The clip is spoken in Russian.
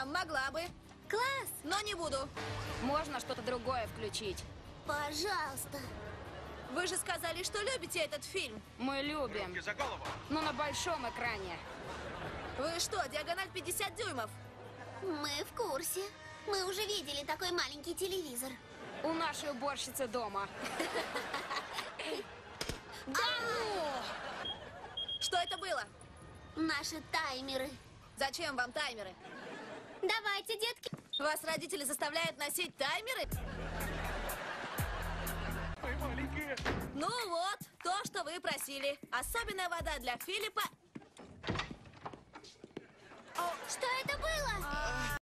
А могла бы, Класс! но не буду. Можно что-то другое включить. Пожалуйста. Вы же сказали, что любите этот фильм. Мы любим. Руки за голову. Но на большом экране. Вы что, диагональ 50 дюймов? Мы в курсе. Мы уже видели такой маленький телевизор. У нашей уборщицы дома. Да ну! Что это было? Наши таймеры. Зачем вам таймеры? Давайте, детки. Вас родители заставляют носить таймеры? Ой, маленькие. Ну вот, то, что вы просили. Особенная вода для Филиппа. Что это было?